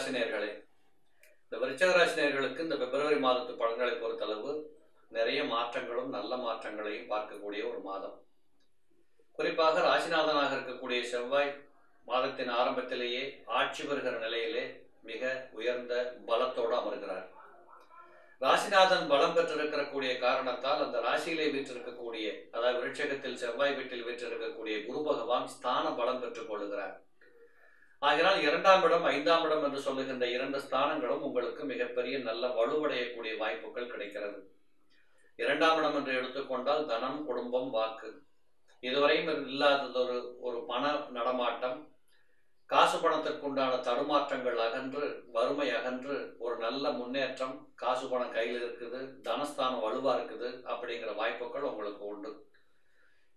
ராசினியர்களே இந்த விருச்சக ராசினியர்களுக்கு இந்த பிப்ரவரி மாதத்து பலன்களை பொறுத்தளவு நிறைய மாற்றங்களும் நல்ல மாற்றங்களையும் பார்க்கக்கூடிய ஒரு மாதம். குறிப்பாக ராசிநாதனாக இருக்கக்கூடிய செவ்வாய் மாதத்தின் ஆரம்பத்திலேயே ஆட்சி பெறுகிற நிலையிலே மிக உயர்ந்த பலத்தோடு அமர்கிறார். ராசிநாதன் பலம் பெற்றிருக்கக்கூடிய காரணத்தால் அந்த ராசியிலே வீற்றிருக்கக்கூடிய அதாவது விருட்சகத்தில் செவ்வாய் வீட்டில் வீற்றிருக்கக்கூடிய குரு பகவான் ஸ்தான பலம் பெற்றுக் கொள்கிறார். ஆகினால் இரண்டாம் இடம் ஐந்தாம் இடம் என்று சொல்லுகின்ற இரண்டு ஸ்தானங்களும் உங்களுக்கு மிகப்பெரிய நல்ல வலுவடையக்கூடிய வாய்ப்புகள் கிடைக்கிறது. இரண்டாம் இடம் என்று எடுத்துக்கொண்டால் தனம் குடும்பம் வாக்கு. இதுவரையும் இல்லாததொரு ஒரு பண நடமாட்டம் காசு பணத்திற்குண்டான தடுமாற்றங்கள் அகன்று வறுமை அகன்று ஒரு நல்ல முன்னேற்றம் காசு பணம் கையில் இருக்குது தனஸ்தானம் வலுவாக இருக்குது அப்படிங்கிற வாய்ப்புகள் உங்களுக்கு உண்டு.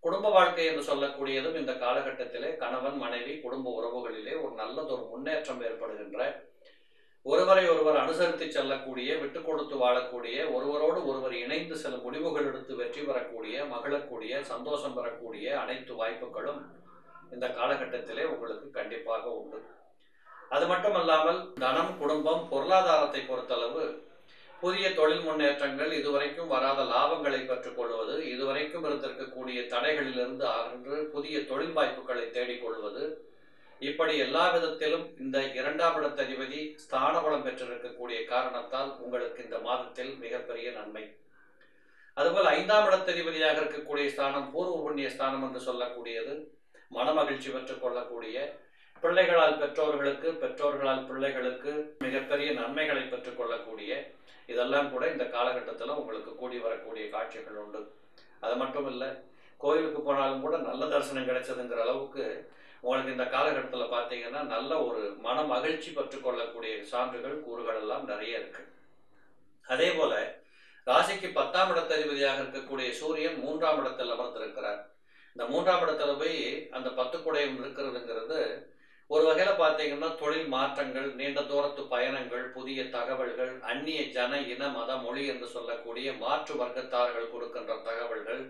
குடும்ப வாழ்க்கை என்று சொல்லக்கூடியதும் இந்த காலகட்டத்திலே கணவன் மனைவி குடும்ப உறவுகளிலே ஒரு நல்லதொரு முன்னேற்றம் ஏற்படுகின்ற ஒருவரை ஒருவர் அனுசரித்து செல்லக்கூடிய விட்டு கொடுத்து வாழக்கூடிய ஒருவரோடு ஒருவர் இணைந்து சில முடிவுகள் எடுத்து வெற்றி பெறக்கூடிய மகிழக்கூடிய சந்தோஷம் பெறக்கூடிய அனைத்து வாய்ப்புகளும் இந்த காலகட்டத்திலே உங்களுக்கு கண்டிப்பாக உண்டு. அது மட்டுமல்லாமல் தனம் குடும்பம் பொருளாதாரத்தை பொறுத்தளவு புதிய தொழில் முன்னேற்றங்கள் இதுவரைக்கும் வராத லாபங்களை பெற்றுக்கொள்வது இதுவரைக்கும் இருந்திருக்கக்கூடிய தடைகளிலிருந்து அகன்று புதிய தொழில் வாய்ப்புகளை தேடிக்கொள்வது இப்படி எல்லா விதத்திலும் இந்த இரண்டாம் இடத்ததிபதி ஸ்தான பலம் பெற்றிருக்கக்கூடிய காரணத்தால் உங்களுக்கு இந்த மாதத்தில் மிகப்பெரிய நன்மை. அதுபோல் ஐந்தாம் இடத்ததிபதியாக இருக்கக்கூடிய ஸ்தானம் பூர்வ புண்ணிய ஸ்தானம் என்று சொல்லக்கூடியது மனமகிழ்ச்சி பெற்றுக் கொள்ளக்கூடிய பிள்ளைகளால் பெற்றோர்களுக்கு பெற்றோர்களால் பிள்ளைகளுக்கு மிகப்பெரிய நன்மைகளை பெற்றுக்கொள்ளக்கூடிய இதெல்லாம் கூட இந்த காலகட்டத்தில் உங்களுக்கு கூடி வரக்கூடிய காட்சிகள் உண்டு. அது மட்டும் இல்லை கோயிலுக்கு போனாலும் கூட நல்ல தரிசனம் கிடைச்சதுங்கிற அளவுக்கு உங்களுக்கு இந்த காலகட்டத்தில் பார்த்தீங்கன்னா நல்ல ஒரு மன மகிழ்ச்சி பெற்றுக்கொள்ளக்கூடிய சான்றுகள் கூறுகள் எல்லாம் நிறைய இருக்கு. அதே போல ராசிக்கு பத்தாம் இடத்ததிபதியாக இருக்கக்கூடிய சூரியன் மூன்றாம் இடத்தில் அமர்ந்திருக்கிறார். இந்த மூன்றாம் இடத்துல போய் அந்த பத்து குடையம் இருக்கிறதுங்கிறது ஒரு வகையில் பார்த்தீங்கன்னா தொழில் மாற்றங்கள் நீண்ட தூரத்து பயணங்கள் புதிய தகவல்கள் அந்நிய ஜன இன மத மொழி என்று சொல்லக்கூடிய மாற்று வர்க்கத்தார்கள் கொடுக்கின்ற தகவல்கள்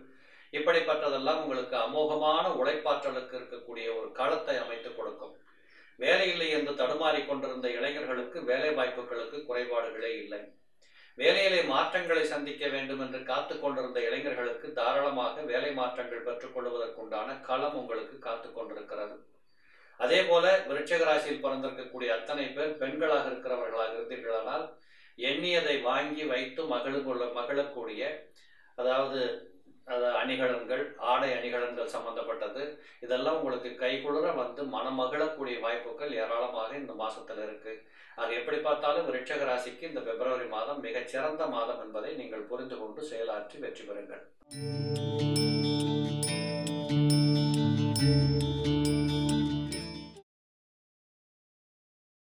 இப்படிப்பட்டதெல்லாம் உங்களுக்கு அமோகமான உழைப்பாற்றலுக்கு இருக்கக்கூடிய ஒரு களத்தை அமைத்து கொடுக்கும். வேலையில்லை என்று தடுமாறி கொண்டிருந்த இளைஞர்களுக்கு வேலை வாய்ப்புகளுக்கு குறைபாடுகளே இல்லை. வேலையிலே மாற்றங்களை சந்திக்க வேண்டும் என்று காத்து கொண்டிருந்த இளைஞர்களுக்கு தாராளமாக வேலை மாற்றங்கள் பெற்றுக்கொள்வதற்குண்டான களம் உங்களுக்கு காத்து கொண்டிருக்கிறது. அதே போல விருட்சக ராசியில் பிறந்திருக்கக்கூடிய அத்தனை பேர் பெண்களாக இருக்கிறவர்களாக இருந்தீர்களானால் எண்ணியதை வாங்கி வைத்து மகிழ கொள்ள மகிழக்கூடிய அதாவது அது அணிகலன்கள் ஆடை அணிகலன்கள் சம்பந்தப்பட்டது. இதெல்லாம் உங்களுக்கு கைகுளிர வந்து மனமகிழக்கூடிய வாய்ப்புகள் ஏராளமாக இந்த மாசத்துல இருக்கு. அது எப்படி பார்த்தாலும் விருட்சக ராசிக்கு இந்த பிப்ரவரி மாதம் மிகச்சிறந்த மாதம் என்பதை நீங்கள் புரிந்து கொண்டு செயலாற்றி வெற்றி பெறுங்கள்.